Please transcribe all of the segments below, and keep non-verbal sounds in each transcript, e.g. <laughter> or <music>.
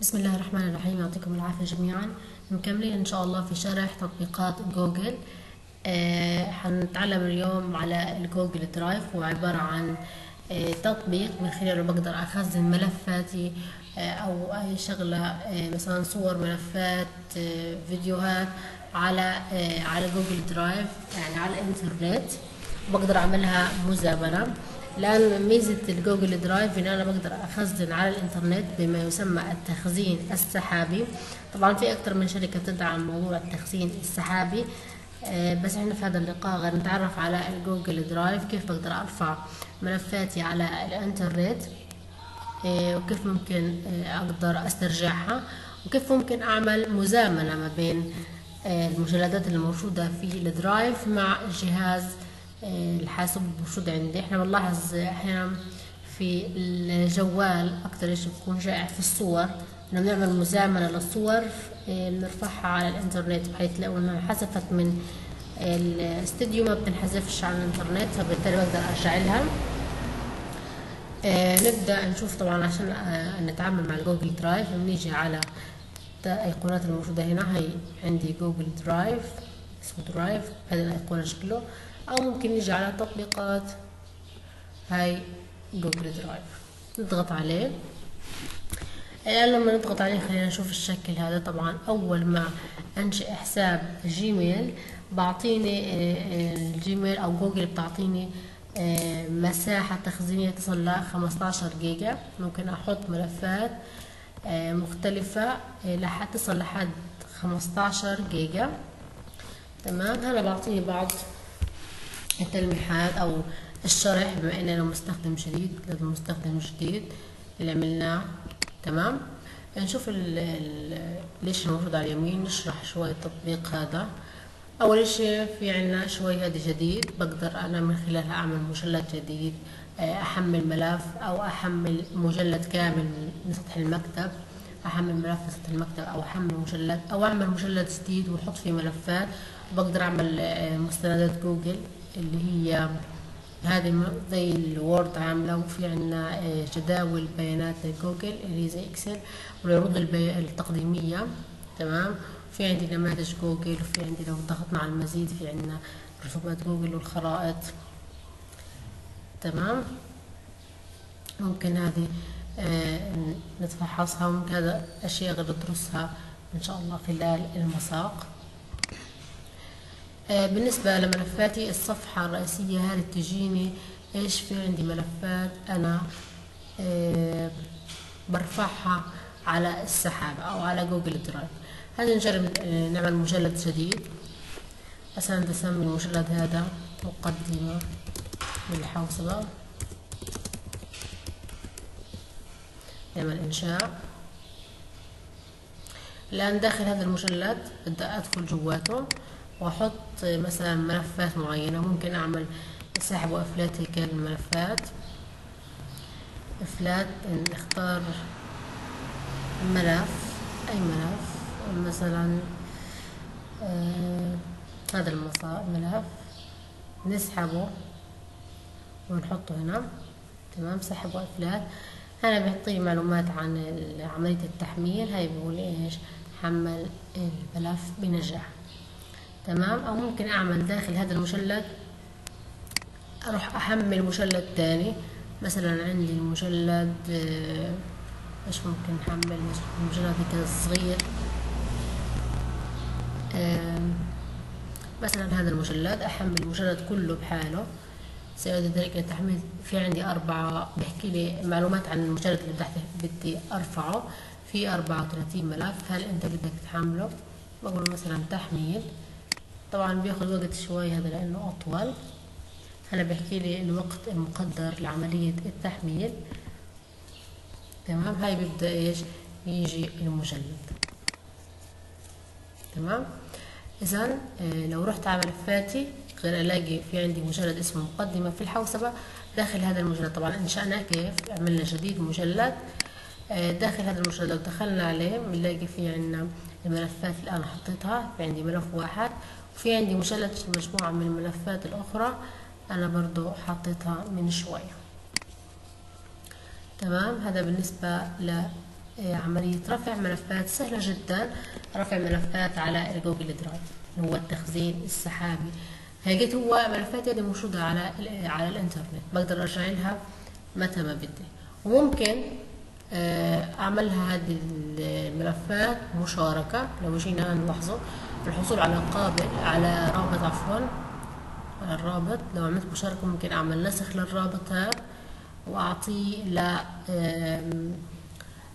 بسم الله الرحمن الرحيم يعطيكم العافية جميعا. مكملين إن شاء الله في شرح تطبيقات جوجل. آه حنتعلم اليوم على ال Google Drive هو عبارة عن آه تطبيق من خلاله بقدر أخزن ملفاتي آه أو أي شغلة آه مثلا صور ملفات آه فيديوهات على آه على Google Drive يعني على الإنترنت. بقدر أعملها مزامنة. لأن ميزة ال Google Drive إن أنا بقدر أخزن على الإنترنت بما يسمى التخزين السحابي. طبعا في أكثر من شركة تدعم موضوع التخزين السحابي آه، بس إحنا في هذا اللقاء غير نتعرف على ال Google Drive كيف بقدر أرفع ملفاتي على الإنترنت آه، وكيف ممكن آه، أقدر أسترجعها وكيف ممكن أعمل مزامنة ما بين المجلدات الموجودة في ال Drive مع الجهاز الحاسوب الموجود عندي. إحنا بنلاحظ أحيانا في الجوال أكتر شيء بيكون شائع في الصور. انه بنعمل مزامنة للصور بنرفعها على الإنترنت بحيث لو إنها حذفت من الاستديو ما بتنحذفش على الإنترنت فبالتالي بقدر أرجع لها. آه نبدأ نشوف طبعا عشان آه نتعامل مع ال Google Drive. بنيجي على الأيقونات الموجودة هنا. هي عندي Google Drive اسمه Drive. هذا الأيقونة شكله. أو ممكن نيجي على تطبيقات. هاي Google Drive. نضغط عليه. الآن لما نضغط عليه خلينا نشوف الشكل هذا. طبعا أول ما أنشئ حساب Gmail بعطيني ال Gmail أو جوجل بتعطيني مساحة تخزينية تصل ل 15 جيجا. ممكن أحط ملفات مختلفة لحد تصل لحد 15 جيجا. تمام؟ هلا بعطيني بعض التلميحات أو الشرح بما إننا مستخدم جديد لازم مستخدم جديد اللي عملناه تمام؟ نشوف ال ال ليش الموجود على اليمين نشرح شوي التطبيق هذا. أول شيء في عنا شوي هذا جديد بقدر أنا من خلالها أعمل مجلد جديد أحمل ملف أو أحمل مجلد كامل من سطح المكتب. أحمل ملف من سطح المكتب أو أحمل مجلد أو أعمل مجلد جديد وأحط فيه ملفات. بقدر أعمل مستندات جوجل. اللي هي هذه زي ال Word عاملة وفي عنا جداول بيانات جوجل اللي زي Excel والعروض التقديمية. تمام؟ في عندي نماذج جوجل وفي عندي لو ضغطنا على المزيد في عندنا رسومات جوجل والخرائط. تمام؟ ممكن هذه نتفحصها وممكن هذا أشياء غير ندرسها إن شاء الله خلال المساق. بالنسبة لملفاتي الصفحة الرئيسية هذه تجيني إيش في عندي ملفات أنا برفعها على السحاب أو على Google Drive. هذا نجرب نعمل مجلد جديد. مثلا نسمي المجلد هذا مقدمة للحوسبة. نعمل إنشاء. الآن داخل هذا المجلد بدأ أدخل جواته. واحط مثلا ملفات معينة. ممكن أعمل سحب وأفلات هيك الملفات. أفلات نختار ملف أي ملف؟ مثلا آه هذا الملف نسحبه ونحطه هنا. تمام سحب وأفلات. هنا بيعطيني معلومات عن عملية التحميل. هاي بيقول إيش؟ حمل الملف بنجاح. تمام؟ أو ممكن أعمل داخل هذا المجلد أروح أحمل مجلد تاني. مثلا عندي المجلد إيش ممكن أحمل؟ المجلد كذا صغير. مثلا هذا المجلد أحمل المجلد كله بحاله. سيعود ذلك التحميل في عندي أربعة بحكي لي معلومات عن المجلد اللي بدي بدي أرفعه. في أربعة وثلاثين ملف هل أنت بدك تحمله؟ بقول مثلا تحميل. طبعا بياخد وقت شوي هذا لأنه أطول. هلا بحكي لي الوقت المقدر لعملية التحميل. تمام؟ هاي بيبدأ إيش؟ يجي المجلد. تمام؟ اذا لو رحت على ملفاتي غير ألاقي في عندي مجلد اسمه مقدمة في الحوسبة داخل هذا المجلد. طبعا انشأنا كيف؟ عملنا جديد مجلد. داخل هذا المجلد لو دخلنا عليه بنلاقي في عندنا الملفات اللي أنا حطيتها. في عندي ملف واحد. وفي عندي مجلد مجموعة من الملفات الأخرى أنا برضو حطيتها من شوية. تمام؟ هذا بالنسبة آه، عملية رفع ملفات سهلة جدا. رفع ملفات على ال Google Drive اللي هو التخزين السحابي. هيك هو ملفات هذه موجودة على على الإنترنت بقدر أرجع لها متى ما بدي. وممكن آه، أعملها هذه الملفات مشاركة. لو جينا نلاحظه الحصول على قابل على رابط عفوا على الرابط. لو عملت مشاركة ممكن أعمل نسخ للرابط هذا واعطيه ل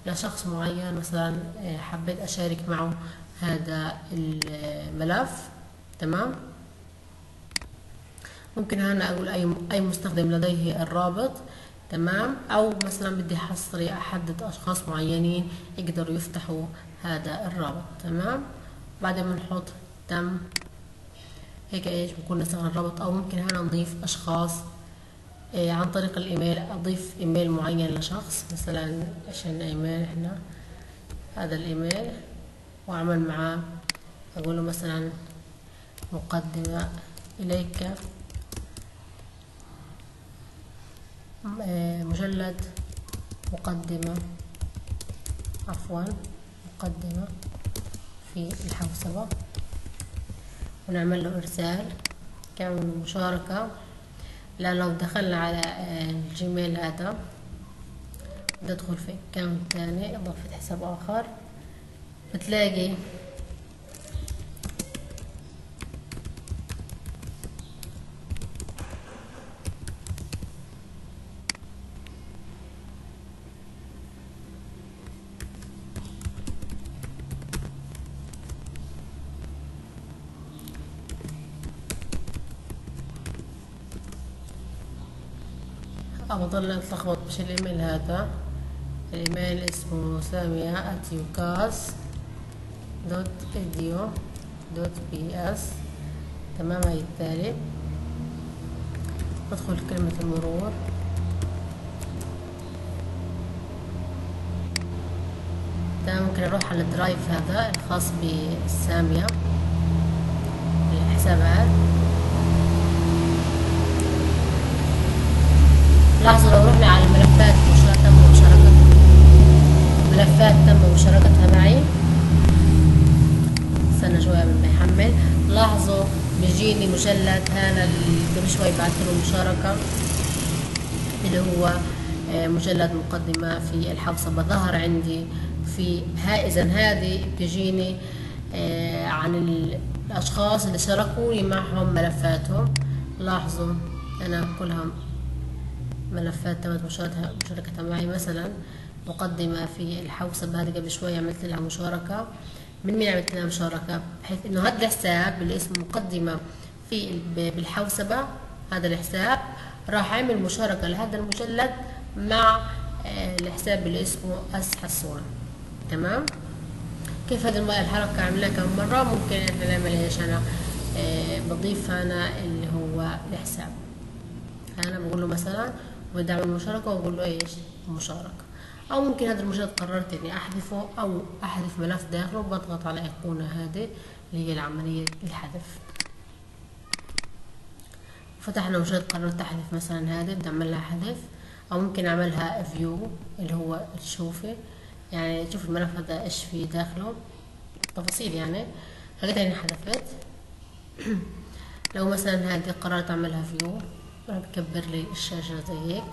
لشخص معين مثلا آه، حبيت أشارك معه هذا الملف. تمام؟ ممكن هنا أقول أي أي مستخدم لديه الرابط. تمام؟ أو مثلا بدي حصري أحدد أشخاص معينين يقدروا يفتحوا هذا الرابط. تمام؟ بعدين بنحط تم هيك إيش؟ بكون نسخنا الرابط أو ممكن هنا نضيف أشخاص إيه عن طريق الإيميل. أضيف إيميل معين لشخص مثلا عشان إيميل إحنا؟ هذا الإيميل وأعمل معاه. أقول له مثلا مقدمة إليك. إيه، مجلد مقدمة عفوا مقدمة. في الحوسبة ونعمل له إرسال كامل مشاركة. لا لو دخلنا على آه، ال Gmail هذا ندخل في account تاني إضافة حساب آخر. بتلاقي أفضل أتلخبط مش الإيميل هذا؟ الإيميل اسمه سامية أتيوكاس دوت إديو دوت بي إس. تمام هاي التالي. أدخل كلمة المرور. تمام ممكن أروح على الدرايف هذا الخاص بسامية. الحسابات. لاحظوا لو رحنا على الملفات تم مشاركتها ملفات تم مشاركتها معي. استنى شوية قبل ما يحمل. لاحظوا بيجيني مجلد هذا اللي شوي بعثت له مشاركة اللي هو آه، مجلد مقدمة في الحوسبة ظهر عندي في ها إذا هذه بتجيني آه، عن الأشخاص اللي شاركوني معهم ملفاتهم. لاحظوا أنا كلها ملفات تمت مشاركتها معي مثلا مقدمة في الحوسبة هذه قبل شوي عملت لها مشاركة. من مين عملت لها مشاركة؟ بحيث إنه هذا الحساب اللي اسمه مقدمة في بالحوسبة هذا الحساب راح اعمل مشاركة لهذا المجلد مع آه، الحساب اللي اسمه أس حسون تمام؟ كيف هذه الحركة عملها كم مرة؟ ممكن إحنا نعمل إيش أنا؟ آه، بضيف أنا اللي هو الحساب. أنا بقول له مثلا ودعم المشاركة وأقول له إيش؟ مشاركة. أو ممكن هذا المجرد قررت إني أحذفه أو أحذف ملف داخله بضغط على أيقونة هذه اللي هي العملية الحذف. فتحنا مجرد قررت أحذف مثلا هذه بدي أعمل لها حذف. أو ممكن أعملها فيو اللي هو تشوفي. يعني تشوف الملف هذا إيش فيه داخله. تفاصيل يعني. لقيت إني حذفت. <clears throat> لو مثلا هذه قررت أعملها فيو بكبر لي الشاشة زي هيك.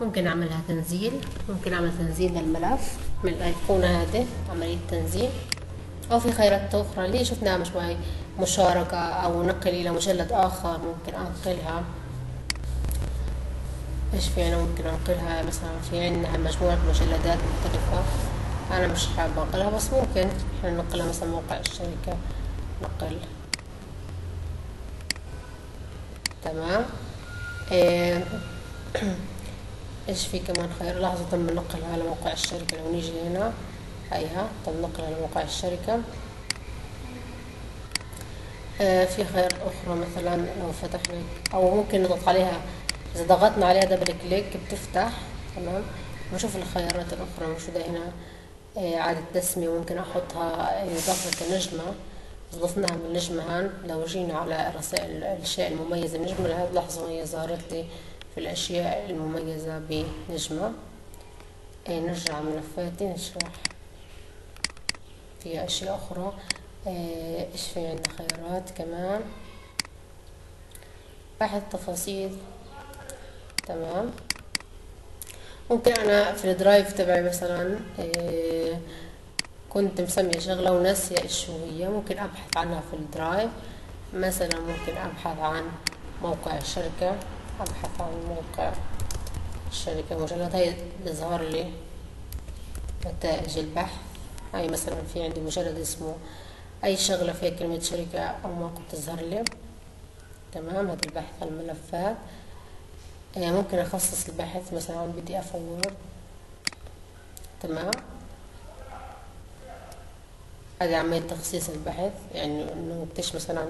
ممكن أعملها تنزيل. ممكن أعمل تنزيل للملف من الايقونة هذه عملية تنزيل أو في خيارات أخرى. اللي شفناها من شوي مشاركة أو نقل إلى مجلد آخر ممكن أنقلها. إيش في أنا ممكن أنقلها؟ مثلا في عندنا مجموعة مجلدات مختلفة. أنا مش حابة أنقلها بس ممكن إحنا ننقلها مثلا موقع الشركة. نقل. تمام؟ <clears throat> إيش في كمان؟ خير. لحظة تم النقل على موقع الشركة لو نيجي هنا. هيها تم النقل على موقع الشركة. آه في خيار أخرى مثلا لو فتحنا أو ممكن نضغط عليها. إذا ضغطنا عليها دبل كليك بتفتح. تمام؟ نشوف الخيارات الأخرى موجودة هنا. إعادة تسمية ممكن أحطها إضافة نجمة ضفناها من نجمة لو جينا على رسائل الأشياء المميزة بنجمة لهذه اللحظة هي ظهرت لي في الأشياء المميزة بنجمة. أي نرجع ملفاتي نشرح فيها أشياء أخرى. آه، إيش في عندنا؟ خيارات كمان. بحث تفاصيل. تمام. ممكن أنا في ال Drive تبعي مثلا آه، كنت مسمية شغلة وناسية إيش هي ممكن أبحث عنها في ال Drive. مثلا ممكن أبحث عن موقع الشركة أبحث عن موقع الشركة مجرد هاي يظهر لي نتائج البحث. هاي مثلا في عندي مجلد اسمه أي شغلة فيها كلمة شركة أو موقع تظهر لي. تمام؟ هذا البحث عن الملفات. يعني ممكن أخصص البحث مثلا عن بي دي إف تمام؟ هذه عملية تخصيص البحث يعني إنه نكتشف مثلا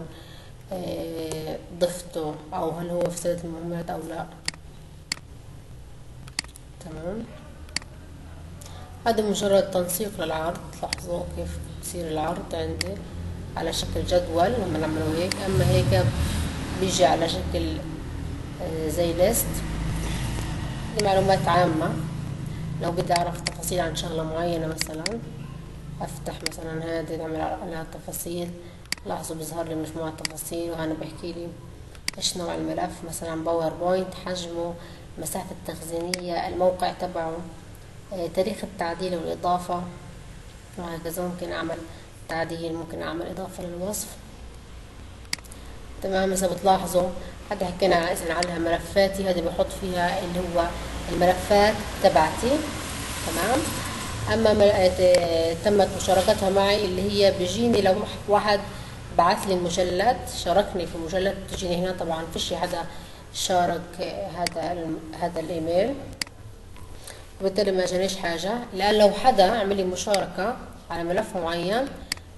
آه، ضفته أو هل هو في سلة المهمات أو لا. تمام؟ هذا مجرد تنسيق للعرض لاحظوا كيف بصير العرض عندي على شكل جدول لما نعمله هيك. أما هيك بيجي على شكل آه، زي ليست معلومات عامة. لو بدي أعرف تفاصيل عن شغلة معينة مثلا. أفتح مثلا هذه نعمل عليها تفاصيل لاحظوا بيظهر لي مجموعة تفاصيل وهنا بحكي لي إيش نوع الملف؟ مثلا باوربوينت حجمه مساحة التخزينية الموقع تبعه آه، تاريخ التعديل والإضافة. وهكذا ممكن أعمل تعديل ممكن أعمل إضافة للوصف. تمام إذا بتلاحظوا حتى حكينا إذا عليها ملفاتي. هذه بحط فيها اللي هو الملفات تبعتي. تمام؟ أما آه، تمت مشاركتها معي اللي هي بيجيني لو واحد بعث لي المجلد شاركني في مجلد تجيني هنا طبعا فيش حدا شارك هذا هذا الإيميل. وبالتالي ما جانيش حاجة. لأن لو حدا عمل لي مشاركة على ملف معين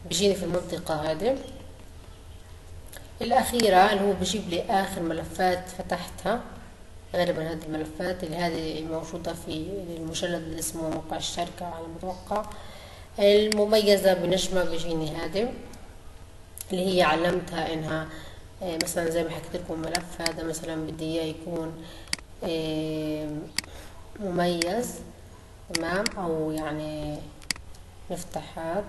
بيجيني في المنطقة هذه. الأخيرة اللي هو بجيب لي آخر ملفات فتحتها. غالبا هذه الملفات اللي هذه موجودة في المجلد اللي اسمه موقع الشركة على المتوقع المميزة بنجمة بيجيني هذه اللي هي علمتها إنها آه، مثلا زي ما حكيت لكم الملف هذا مثلا بدي إياه يكون آه، مميز تمام؟ أو يعني نفتح هذا.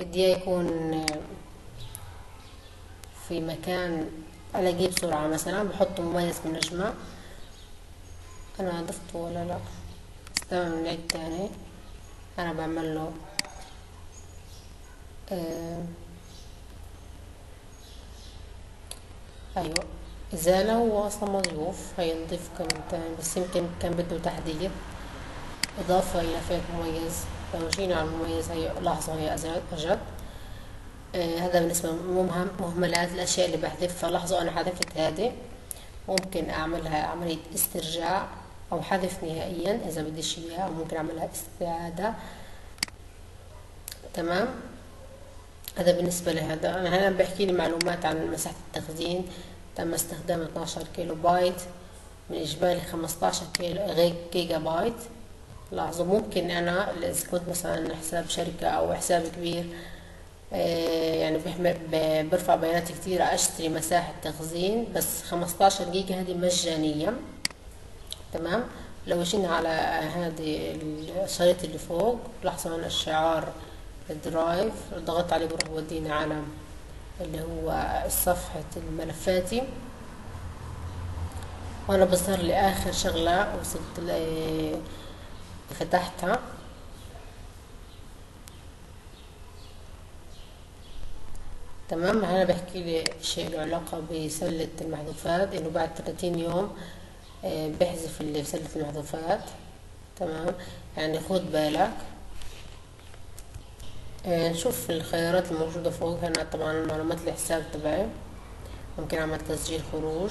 بدي إياه يكون آه، في مكان الاقيه بسرعة مثلا بحطه مميز بالنجمة أنا ضفته ولا لأ؟ استنى نعيد تاني. أنا بعمل له آه أيوه. ازالة هو أصلا مضيوف هينضيف كمان تاني بس يمكن كان بده تحديث إضافة إلى فئة مميز. لو جينا على المميز هي لاحظوا هي أجت. آه هذا بالنسبة مهم مهملات الأشياء اللي بحذفها. لاحظوا أنا حذفت هذه. ممكن أعملها عملية استرجاع أو حذف نهائيا إذا بديش اياها ممكن أعملها استعادة. تمام؟ هذا بالنسبة لهذا. أنا هنا بحكي لي معلومات عن مساحة التخزين. تم استخدام 12 كيلو بايت. من إجمالي 15 كيلو جيجا بايت. لاحظوا ممكن أنا إذا كنت مثلا حساب شركة أو حساب كبير آه، يعني برفع بيانات كثيرة أشتري مساحة تخزين بس 15 جيجا هذه مجانية. تمام؟ لو جينا على هذه الشريط اللي فوق لاحظوا هنا الشعار الدرايف ضغطت عليه بروح يوديني على اللي هو صفحة الملفاتي. وأنا بظهر لي اخر شغلة وصلت فتحتها. تمام؟ هنا بحكي لي شيء له علاقة بسلة المحذوفات؟ إنه بعد 30 يوم آه، بحذف اللي المحذوفات. تمام؟ يعني خد بالك. آه، نشوف الخيارات الموجودة فوق. هنا طبعا معلومات الحساب تبعي. ممكن أعمل تسجيل خروج.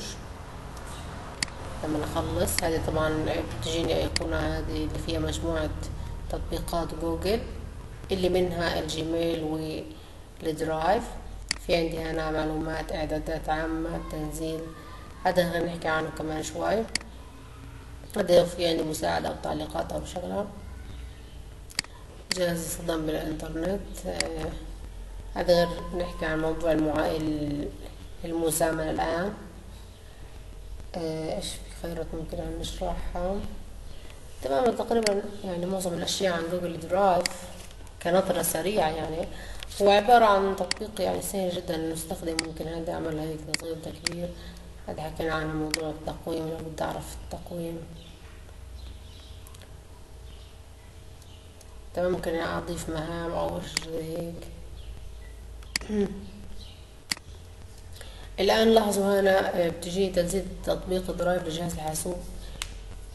لما نخلص هذه طبعا بتجيني ايقونة هذه اللي فيها مجموعة تطبيقات جوجل اللي منها الجيميل والدرايف. في عندي هنا معلومات إعدادات عامة تنزيل. هذا نحكي عنه كمان شوي. هذا في عندي مساعدة أو تعليقات أو شغلة. جهاز الصدام بالإنترنت. آه، هذا غير نحكي عن موضوع المعائل المزامنة الآن. آه، إيش في خيارات ممكن نشرحها؟ تماما تقريبا يعني معظم الأشياء عن Google Drive كنظرة سريعة يعني. هو عبارة عن تطبيق يعني سهل جدا للمستخدم ممكن هذا يعمل هيك تصغير تكبير هذا حكينا عن موضوع التقويم لو بدي أعرف التقويم. تمام ممكن أضيف مهام أو شيء هيك. <clears throat> الآن لاحظوا هنا آه، بتجي تنزيل تطبيق Drive لجهاز الحاسوب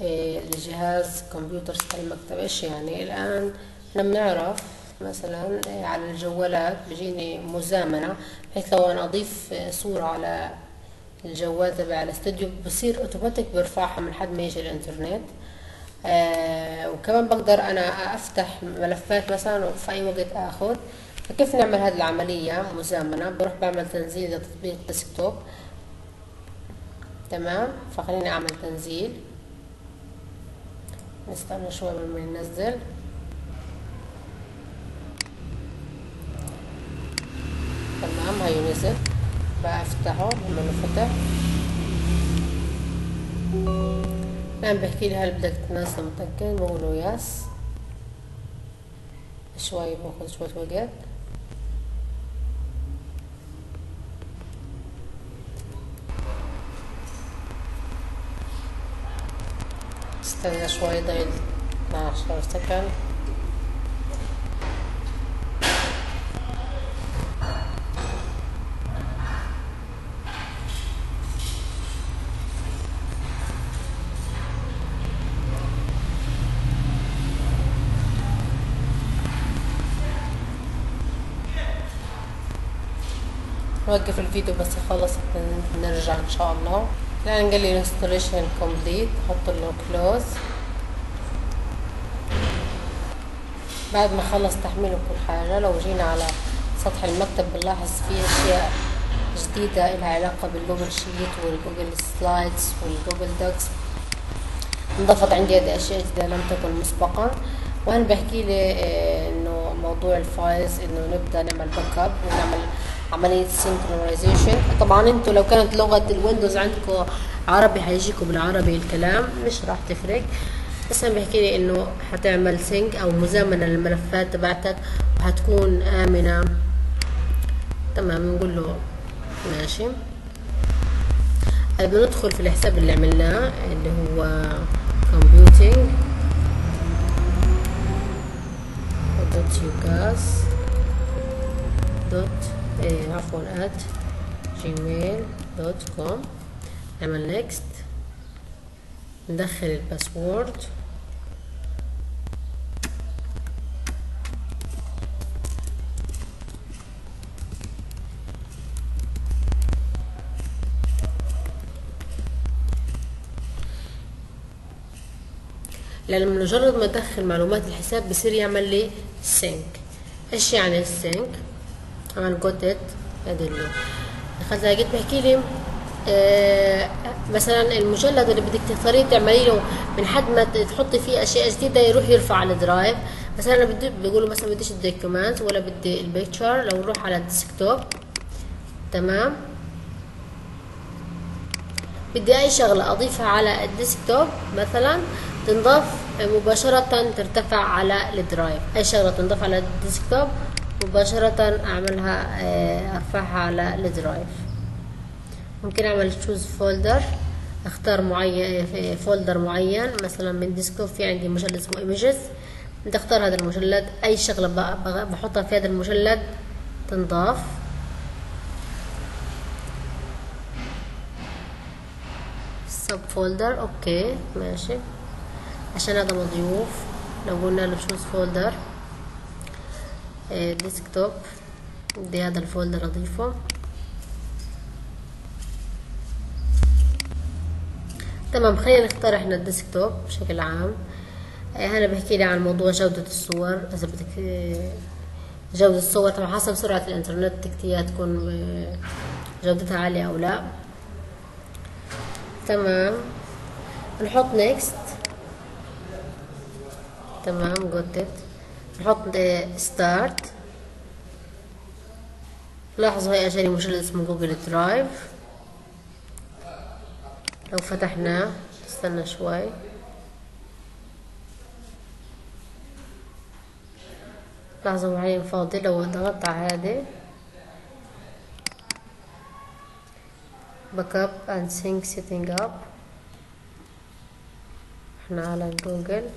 آه، لجهاز كمبيوتر المكتب إيش يعني؟ الآن إحنا بنعرف مثلا آه، على الجوالات بيجيني مزامنة. بحيث لو أنا أضيف صورة على الجوال تبع الاستوديو. بصير أوتوماتيك برفعها من حد ما يجي الإنترنت. آه وكمان بقدر أنا أفتح ملفات مثلا وفي أي وقت اخذ فكيف نعمل هذه العملية؟ مزامنة. بروح بعمل تنزيل لتطبيق ديسكتوب تمام؟ فخليني أعمل تنزيل. نستنى شوي ما ينزل. تمام هاي نزل. بفتحه لما فتح الآن بحكي لي هل بدك تنزل متأكد بقول له يس شوي بأخذ شوية وقت. استنى شوي ضايل 12 سكند نوقف الفيديو بس يخلص نرجع إن شاء الله. الان قال لي installation complete أحط له close. بعد ما خلص تحميل كل حاجة لو جينا على سطح المكتب بنلاحظ فيه أشياء جديدة لها علاقة بال Google Sheet وال Google Slides وال Google Docs. انضفت عندي هذه أشياء جديدة لم تكن مسبقا وهنا بحكي لي آه، إنه موضوع ال files إنه نبدأ نعمل backup ونعمل عملية synchronization طبعا أنتوا لو كانت لغة ال Windows عندكم عربي حيجيكم بالعربي الكلام مش راح تفرق. بس أنا بحكي لي إنه حتعمل sync أو مزامنة للملفات تبعتك وحتكون آمنة. تمام نقول له ماشي. بدنا ندخل في الحساب اللي عملناه اللي هو computing. يوكاس dot إيه عفوا at Gmail dot com نعمل next ندخل ال password لأن مجرد ما أدخل معلومات الحساب بصير يعمل لي sync إيش يعني ال sync طبعا got it ادي دخلت لقيت بحكي لي آه مثلا المجلد اللي بدك تختاريه تعملي له من حد ما تحطي فيه أشياء جديدة يروح يرفع على ال Drive. مثلا أنا بدي بقول مثلا بديش ال document ولا بدي ال picture لو نروح على ال desktop. تمام؟ بدي أي شغلة أضيفها على ال desktop مثلا تنضاف مباشرة ترتفع على ال Drive. أي شغلة تنضاف على ال desktop مباشرة أعملها آه، أرفعها على ال Drive ممكن أعمل choose folder أختار معين folder معين. مثلا من desktop في عندي مجلد اسمه images بدي اختار هذا المجلد أي شغلة بحطها في هذا المجلد تنضاف. sub folder okay ماشي. عشان هذا مضيوف. لو قلنا له choose folder desktop دي هذا ال folder أضيفه. تمام خلينا نختار إحنا ال desktop بشكل عام. هنا بحكي لي عن موضوع جودة الصور. إذا بدك جودة الصور طبعا حسب سرعة الإنترنت بدك تكون جودتها عالية أو لا. تمام. نحط next تمام got it نحط start لاحظوا هي اجاني مجلد اسمه Google Drive لو فتحناه استنى شوي. لحظة معين فاضي لو ضغطت على هذا backup and sync setting up إحنا على جوجل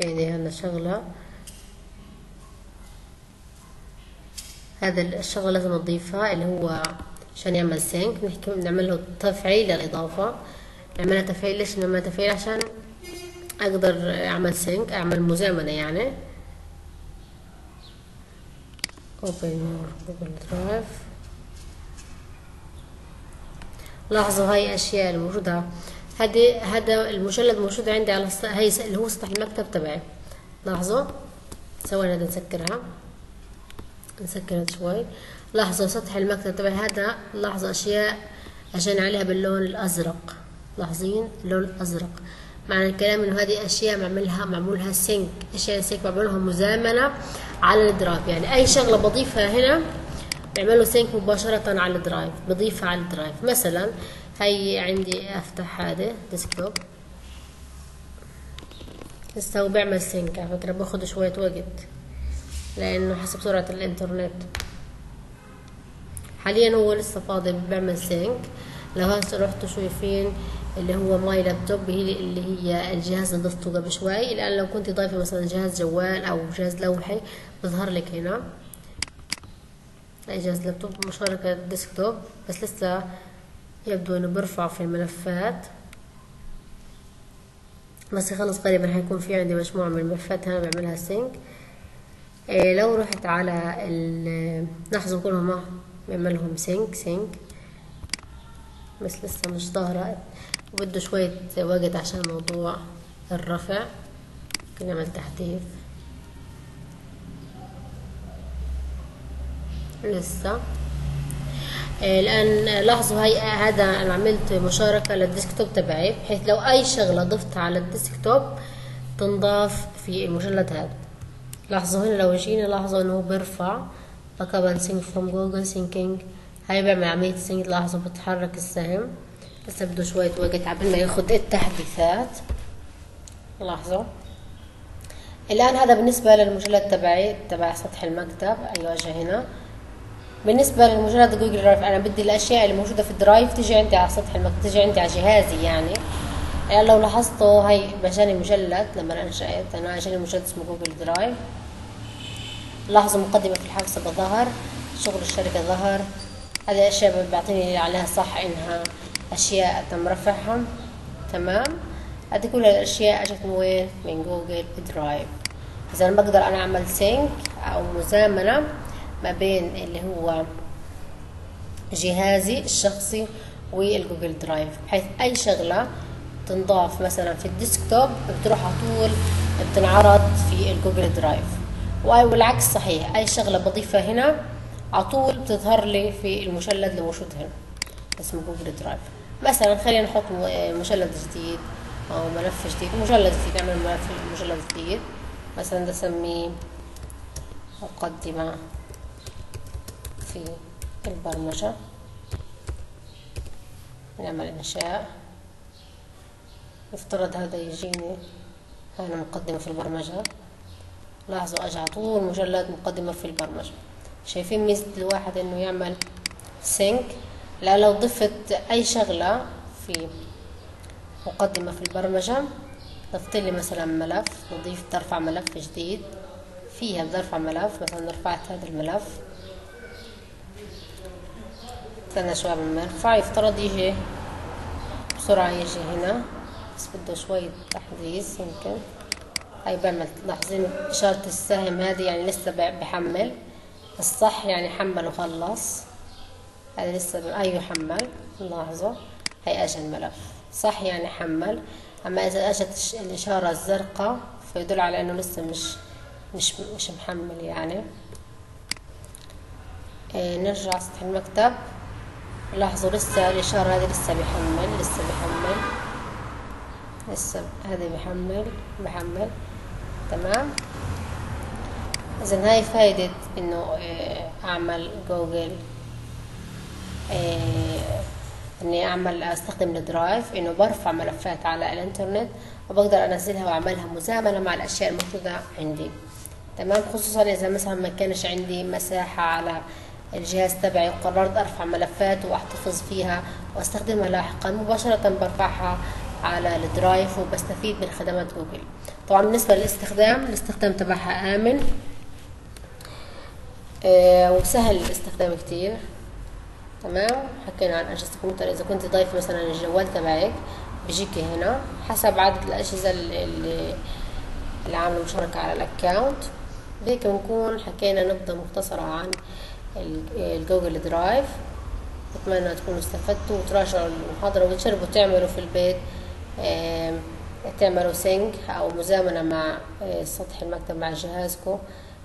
يعني هلا شغلة. هذا الشغلة لازم نضيفها اللي هو عشان يعمل سينك نحكي نعمل له تفعيل للإضافة نعملها تفعيل ليش نعمل تفعيل؟ عشان أقدر أعمل سينك أعمل مزامنة يعني. Open your Google Drive. لاحظوا هاي الأشياء الموجودة. هذه هذا المجلد موجود عندي على هي اللي هو سطح المكتب تبعي. لاحظوا؟ ثواني بدنا نسكرها. نسكرها شوي. لاحظوا سطح المكتب تبعي؟ هذا لاحظوا أشياء عشان عليها باللون الأزرق. لاحظين؟ اللون الأزرق. معنى الكلام إنه هذه أشياء معملها معمولها sync. أشياء sync معمولها مزامنة على ال Drive. يعني أي شغلة بضيفها هنا بعمله sync مباشرة على ال Drive. بضيفها على ال Drive. مثلا هي عندي أفتح هذا desktop لسه هو بيعمل sync على فكرة باخد شوية وقت لأنه حسب سرعة الإنترنت. حاليا هو لسه فاضي بيعمل sync لو هسه رحتوا شايفين اللي هو my laptop هي اللي هي الجهاز اللي ضفته قبل شوي. الان لو كنت ضايفة مثلا جهاز جوال أو جهاز لوحي بظهر لك هنا. جهاز لابتوب مشاركة desktop بس لسه يبدو أنه برفع في الملفات بس خلص قريبا حيكون في عندي مجموعة من الملفات هنا بعملها sync إيه لو رحت على ال لاحظوا كلهم بعملهم sync sync بس لسه مش ظاهرة. وبده شوية وقت عشان موضوع الرفع. ممكن نعمل تحديث لسه. الان لاحظوا هي هذا أنا عملت مشاركة لل desktop تبعي بحيث لو أي شغلة ضفتها على ال desktop تنضاف في المجلد هذا. لاحظوا هنا لو جينا لاحظوا إنه بيرفع. فكمان sync from Google syncing هاي بيعمل عملية sync لاحظوا بتحرك السهم. بس بده شوية وقت قبل ما ياخد التحديثات. لاحظوا. الآن هذا بالنسبة للمجلد تبعي تبع سطح المكتب أيوة هنا. بالنسبة لمجلد Google Drive أنا بدي الأشياء اللي موجودة في ال Drive تيجي عندي على سطح المكتب تيجي عندي على جهازي يعني. يعني لو لاحظتوا هاي بجاني مجلد لما أنشأت أنا أجاني مجلد اسمه Google Drive. لاحظوا مقدمة في الحوسبة ظهر شغل الشركة ظهر. هذه الأشياء بيعطيني عليها صح إنها أشياء تم رفعها تمام. هذه كل الأشياء أجت من وين؟ من Google Drive. إذا بقدر أنا أعمل sync أو مزامنة ما بين اللي هو جهازي الشخصي وال Google Drive بحيث أي شغلة تنضاف مثلا في ال desktop بتروح على طول بتنعرض في ال Google Drive. والعكس صحيح أي شغلة بضيفها هنا على طول بتظهر لي في المجلد اللي موجود هنا اسمه Google Drive. مثلا خلينا نحط مجلد جديد أو ملف جديد مجلد جديد نعمل ملف مجلد جديد. مثلا نسميه مقدمة. في البرمجة. نعمل إنشاء. يفترض هذا يجيني هنا مقدمة في البرمجة. لاحظوا أجي طول مجلد مقدمة في البرمجة. شايفين ميزة الواحد إنه يعمل سينك لا لو ضفت أي شغلة في مقدمة في البرمجة ضفت لي مثلا ملف نضيف ترفع ملف جديد. فيها بدي ارفع ملف مثلا رفعت هذا الملف. استنى شوي قبل ما يرفع يفترض يجي بسرعة يجي هنا. بس بده شوية تحديث يمكن. هاي بعمل لاحظين إشارة السهم هذه يعني لسه بحمل الصح يعني حمل وخلص. هذا لسه أيوه حمل لاحظوا هاي أجى الملف صح يعني حمل. أما إذا أجت الإشارة الزرقاء فيدل على إنه لسه مش مش مش محمل يعني. إيه نرجع سطح المكتب. لاحظوا لسه الإشارة هذه لسه بيحمل لسه بيحمل. لسه هذا بيحمل بحمل تمام؟ إذا هاي فايدة إنه آه، أعمل جوجل إني أعمل أستخدم ال Drive إنه برفع ملفات على الإنترنت وبقدر أنزلها وأعملها مزامنة مع الأشياء الموجودة عندي. تمام؟ خصوصا إذا مثلا ما كانش عندي مساحة على الجهاز تبعي وقررت أرفع ملفات وأحتفظ فيها وأستخدمها لاحقا مباشرة برفعها على ال Drive وبستفيد من خدمات جوجل. طبعا بالنسبة للاستخدام الاستخدام تبعها آمن آه وسهل الاستخدام كتير. تمام؟ حكينا عن أجهزة الكمبيوتر. إذا كنت ضايف مثلا الجوال تبعك بيجيك هنا حسب عدد الأجهزة اللي, اللي عاملة مشاركة على ال account. بهيك بنكون حكينا نبذة مختصرة عن ال Google Drive. أتمنى تكونوا استفدتوا. وتراجعوا المحاضرة وتجربوا تعملوا في البيت تعملوا sync أو مزامنة مع آه، سطح المكتب مع جهازكم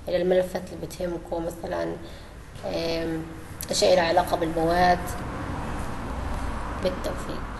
إلى الملفات اللي بتهمكم مثلا أشياء لها علاقة بالمواد. بالتوفيق.